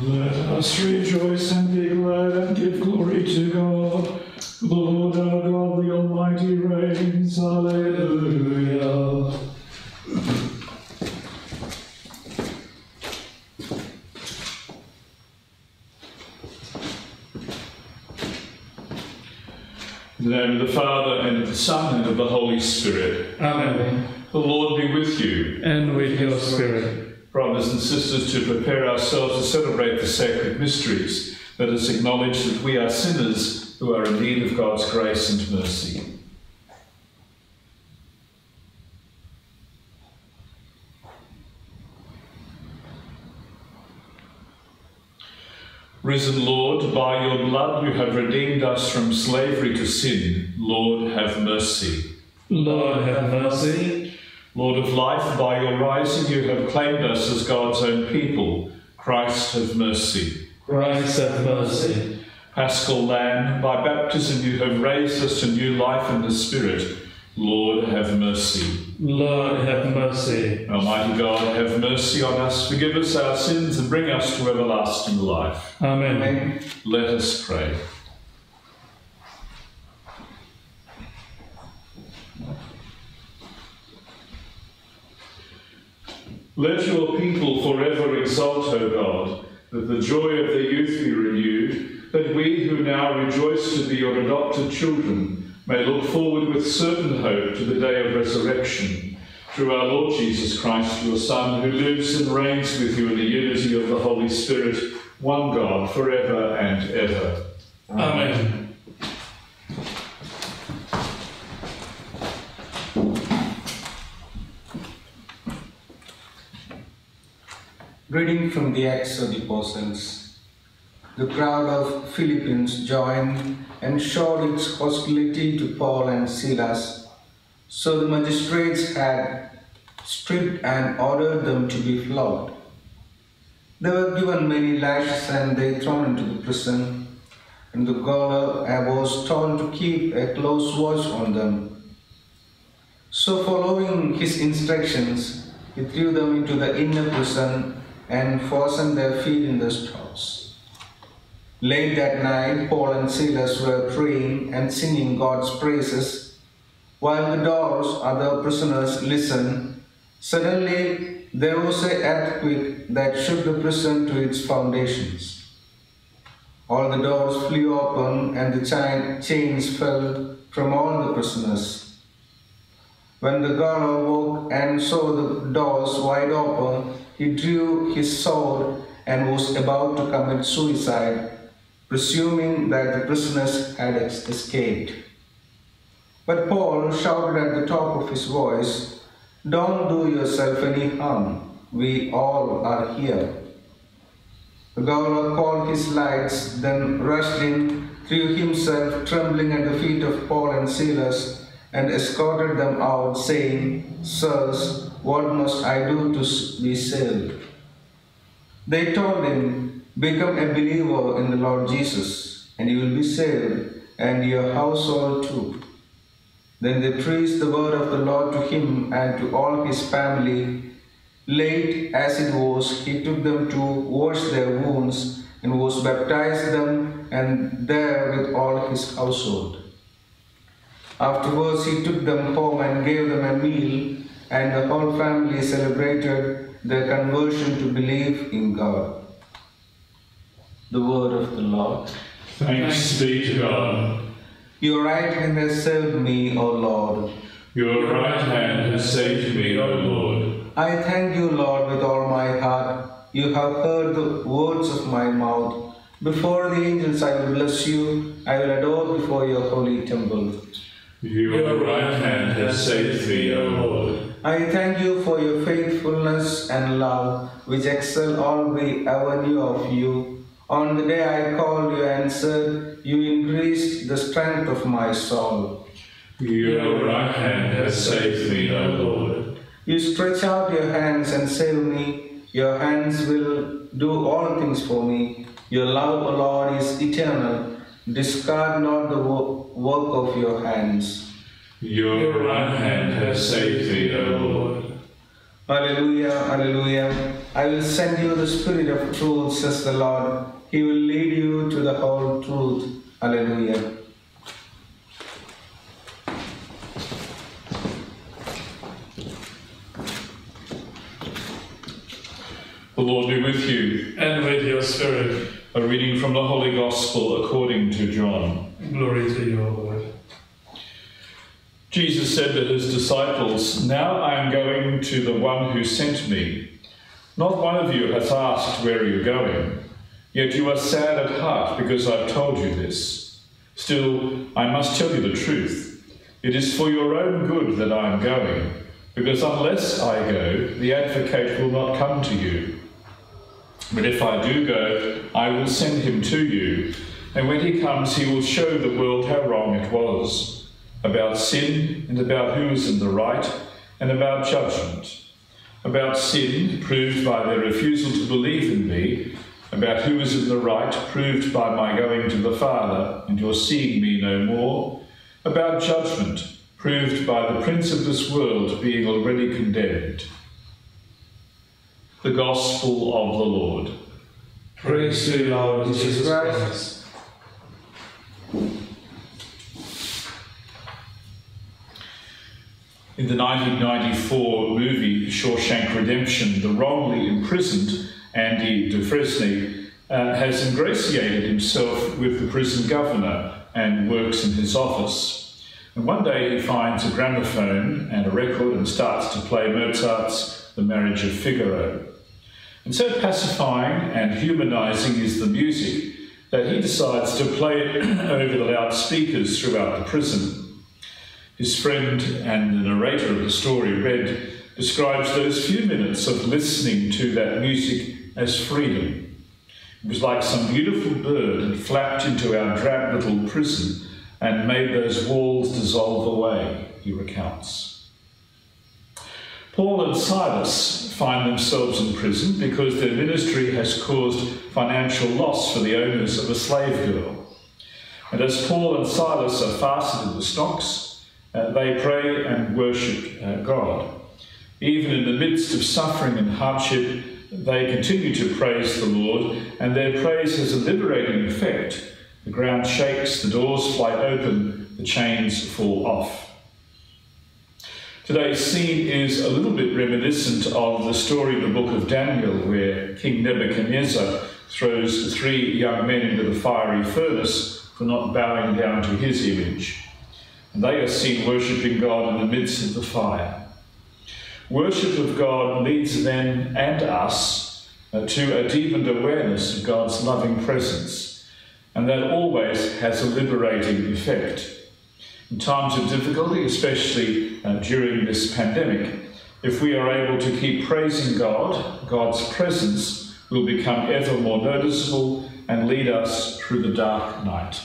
Let us rejoice and be glad and give glory to God. The Lord our God, the Almighty reigns. Alleluia. In the name of the Father, and of the Son, and of the Holy Spirit. Amen. The Lord be with you. And with your spirit. And sisters, to prepare ourselves to celebrate the sacred mysteries, let us acknowledge that we are sinners who are in need of God's grace and mercy. Risen Lord, by your blood you have redeemed us from slavery to sin. Lord, have mercy. Lord, have mercy. Lord of life, by your rising you have claimed us as God's own people. Christ, have mercy. Christ, have mercy. Paschal Lamb, by baptism you have raised us to new life in the Spirit. Lord, have mercy. Lord, have mercy. Almighty God, have mercy on us, forgive us our sins, and bring us to everlasting life. Amen. Let us pray. Let your people forever exult, O God, that the joy of their youth be renewed, that we who now rejoice to be your adopted children may look forward with certain hope to the day of resurrection. Through our Lord Jesus Christ, your Son, who lives and reigns with you in the unity of the Holy Spirit, one God, forever and ever. Amen. Reading from the Acts of the Apostles. The crowd of Philippians joined and showed its hostility to Paul and Silas. So the magistrates had stripped and ordered them to be flogged. They were given many lashes and they thrown into the prison. And the gaoler was told to keep a close watch on them. So, following his instructions, he threw them into the inner prison and fastened their feet in the stocks. Late that night, Paul and Silas were praying and singing God's praises. While the doors, other prisoners listened, suddenly there was an earthquake that shook the prison to its foundations. All the doors flew open and the chains fell from all the prisoners. When the gaoler woke and saw the doors wide open, he drew his sword and was about to commit suicide, presuming that the prisoners had escaped. But Paul shouted at the top of his voice, Don't do yourself any harm. We all are here. The gaoler called his lights, then rushed in, threw himself trembling at the feet of Paul and Silas, and escorted them out, saying, Sirs, what must I do to be saved? They told him, Become a believer in the Lord Jesus, and you will be saved, and your household too. Then they preached the word of the Lord to him and to all his family. Late as it was, he took them to wash their wounds and was baptized them, and there with all his household. Afterwards, he took them home and gave them a meal, and the whole family celebrated their conversion to believe in God. The word of the Lord. Thanks be to God. Your right hand has served me, O Lord. Your right hand has saved me, O Lord. I thank you, Lord, with all my heart. You have heard the words of my mouth. Before the angels I will bless you. I will adore before your holy temple. Your right hand has saved me, O Lord. I thank you for your faithfulness and love, which excel all we ever knew of you. On the day I called, you answered, you increased the strength of my soul. Your right hand has saved me, O Lord. You stretch out your hands and save me. Your hands will do all things for me. Your love, O Lord, is eternal. Discard not the wo- work of your hands. Your right hand has saved me, O Lord. Hallelujah, hallelujah. I will send you the Spirit of truth, says the Lord. He will lead you to the whole truth. Alleluia. The Lord be with you. And with your spirit. A reading from the Holy Gospel according to John. Glory to you, Lord. Jesus said to his disciples, Now I am going to the one who sent me. Not one of you has asked where you are going, yet you are sad at heart because I've told you this. Still, I must tell you the truth. It is for your own good that I am going, because unless I go, the advocate will not come to you. But if I do go, I will send him to you, and when he comes, he will show the world how wrong it was about sin, and about who is in the right, and about judgment. About sin, proved by their refusal to believe in me, about who is in the right, proved by my going to the Father, and your seeing me no more. About judgment, proved by the prince of this world being already condemned. The Gospel of the Lord. Praise to you, Lord Jesus Christ. In the 1994 movie Shawshank Redemption, the wrongly imprisoned Andy Dufresne uh, has ingratiated himself with the prison governor and works in his office. And one day he finds a gramophone and a record and starts to play Mozart's The Marriage of Figaro. And so pacifying and humanizing is the music that he decides to play it over the loudspeakers throughout the prison. His friend and the narrator of the story, Red, describes those few minutes of listening to that music as freedom. It was like some beautiful bird had flapped into our drab little prison and made those walls dissolve away, he recounts. Paul and Silas find themselves in prison because their ministry has caused financial loss for the owners of a slave girl. And as Paul and Silas are fastened in the stocks, uh, they pray and worship uh, God. Even in the midst of suffering and hardship, they continue to praise the Lord, and their praise has a liberating effect. The ground shakes, the doors fly open, the chains fall off. Today's scene is a little bit reminiscent of the story of the book of Daniel, where King Nebuchadnezzar throws three young men into the fiery furnace for not bowing down to his image. And they are seen worshipping God in the midst of the fire. Worship of God leads them and us uh, to a deepened awareness of God's loving presence, and that always has a liberating effect. In times of difficulty, especially uh, during this pandemic, if we are able to keep praising God, God's presence will become ever more noticeable and lead us through the dark night.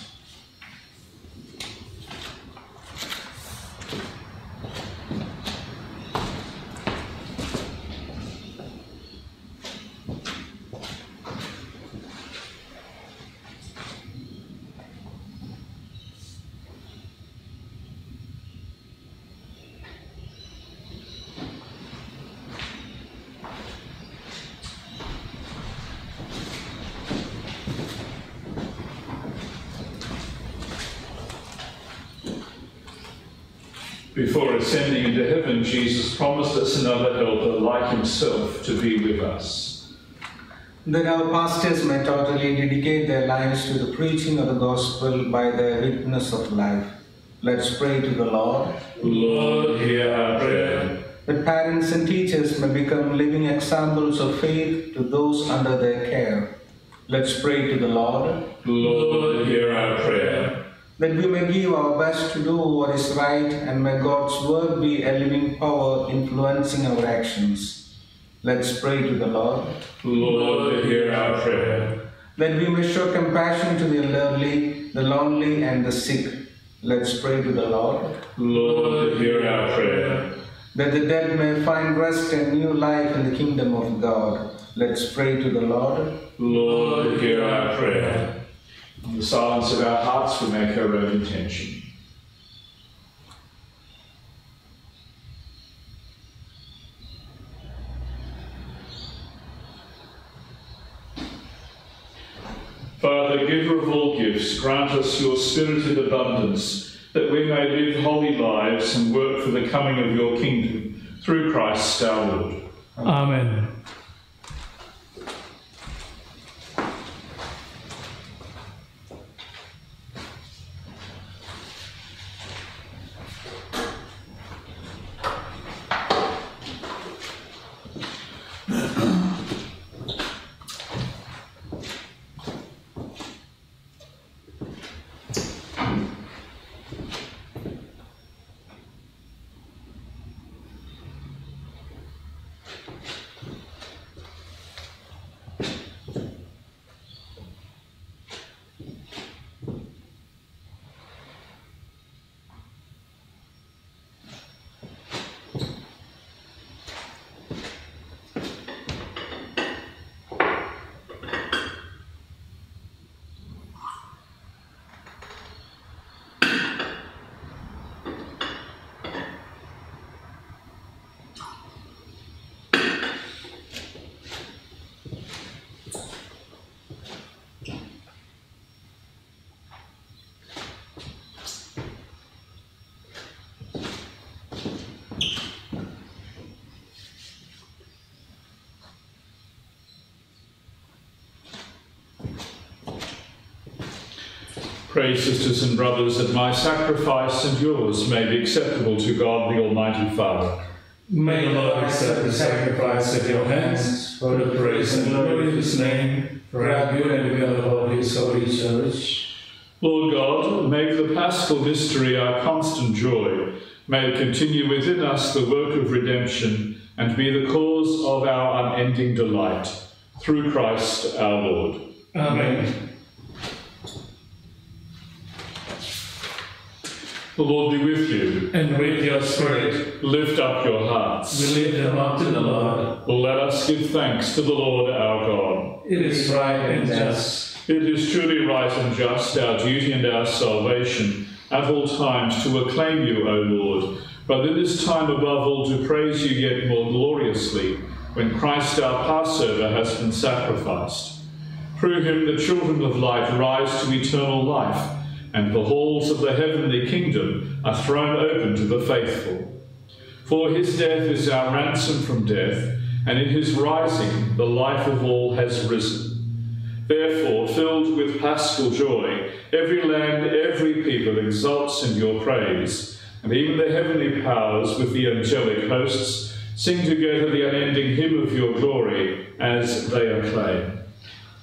Before ascending into heaven, Jesus promised us another helper like himself to be with us. That our pastors may totally dedicate their lives to the preaching of the gospel by their witness of life. Let's pray to the Lord. Lord, hear our prayer. That parents and teachers may become living examples of faith to those under their care. Let's pray to the Lord. Lord, hear our prayer. That we may give our best to do what is right and may God's word be a living power influencing our actions. Let's pray to the Lord. Lord, hear our prayer. That we may show compassion to the elderly, the lonely, and the sick. Let's pray to the Lord. Lord, hear our prayer. That the dead may find rest and new life in the kingdom of God. Let's pray to the Lord. Lord, hear our prayer the silence of our hearts will make our own intention. Father, giver of all gifts, grant us your spirited abundance, that we may live holy lives and work for the coming of your kingdom, through Christ our Lord. Amen. Amen. Pray, sisters and brothers, that my sacrifice and yours may be acceptable to God the Almighty Father. May the Lord accept the sacrifice at your hands for the praise and glory of his name, for our good and of his holy church. Lord God, make the paschal mystery our constant joy. May it continue within us the work of redemption and be the cause of our unending delight. Through Christ our Lord. Amen. The Lord be with you. And with your spirit, Lift up your hearts. we lift them up to the Lord. Let us give thanks to the Lord our God. It is right and just. It is truly right and just, our duty and our salvation, at all times to acclaim you, O Lord, but in this time above all to praise you yet more gloriously, when Christ our Passover has been sacrificed. Through him the children of light rise to eternal life, and the halls of the heavenly kingdom are thrown open to the faithful. For his death is our ransom from death, and in his rising the life of all has risen. Therefore, filled with paschal joy, every land, every people exults in your praise, and even the heavenly powers with the angelic hosts sing together the unending hymn of your glory as they acclaim.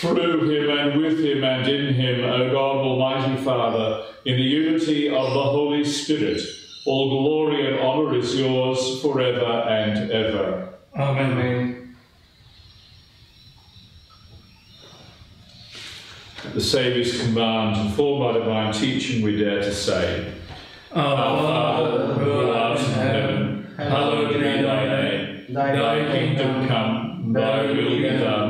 Through him and with him and in him, O God, Almighty Father, in the unity of the Holy Spirit, all glory and honour is yours forever and ever. Amen. Amen. At the Saviour's command, informed by divine teaching, we dare to say, Our Father, who art in heaven, hallowed be thy name. Thy kingdom come, thy will be done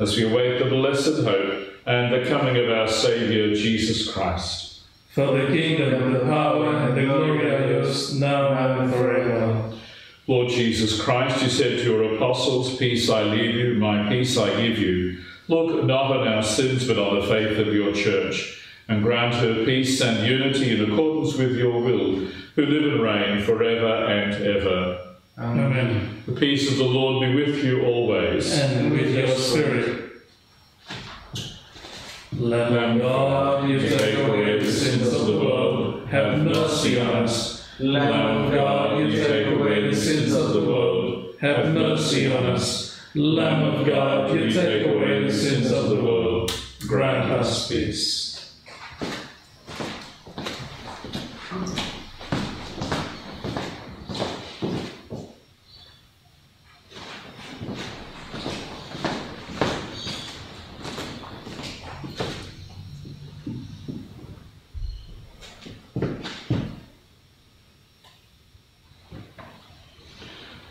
as we await the blessed hope and the coming of our Saviour Jesus Christ. For the kingdom, the power, and the glory are yours, now and forever. Lord Jesus Christ, you said to your apostles, Peace I leave you, my peace I give you. Look not on our sins, but on the faith of your church, and grant her peace and unity in accordance with your will, who live and reign forever and ever. Amen. The peace of the Lord be with you always. And with your spirit. Lamb of God, you take away the sins of the world, have mercy on us. Lamb of God, you take away the sins of the world, have mercy on us. Lamb of God, you take away the sins of the world, grant us peace.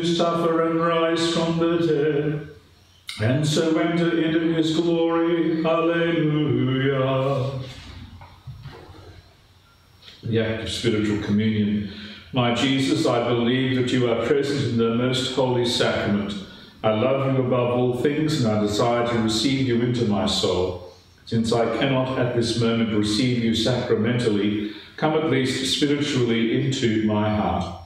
to suffer and rise from the dead, and so enter into his glory. Alleluia. The act of spiritual communion. My Jesus, I believe that you are present in the most holy sacrament. I love you above all things, and I desire to receive you into my soul. Since I cannot at this moment receive you sacramentally, come at least spiritually into my heart.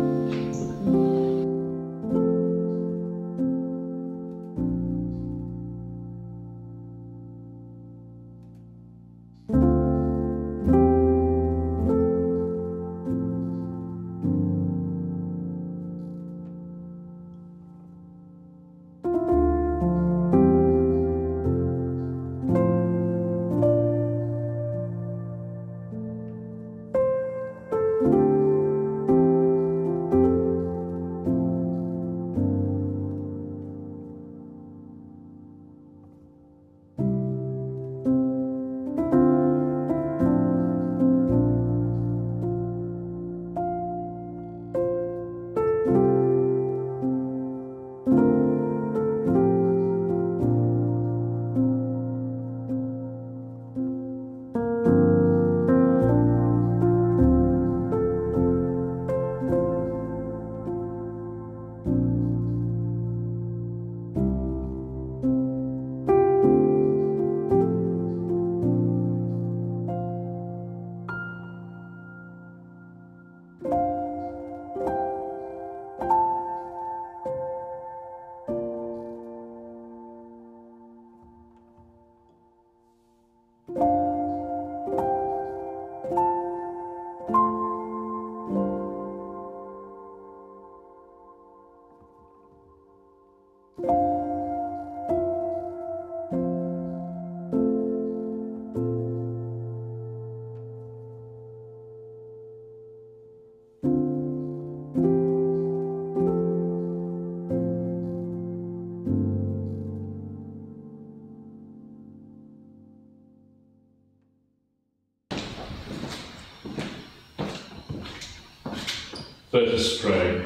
Let us pray.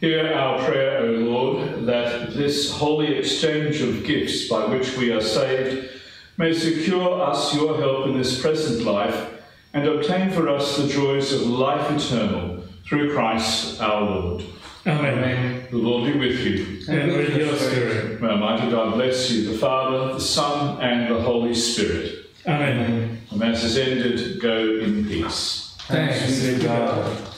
Hear our prayer, O Lord, that this holy exchange of gifts by which we are saved may secure us your help in this present life and obtain for us the joys of life eternal through Christ our Lord. Amen. The Lord be with you. And with your spirit. May Almighty God bless you, the Father, the Son, and the Holy Spirit. Amen. The Mass is ended. Go in peace. Thanks be to God.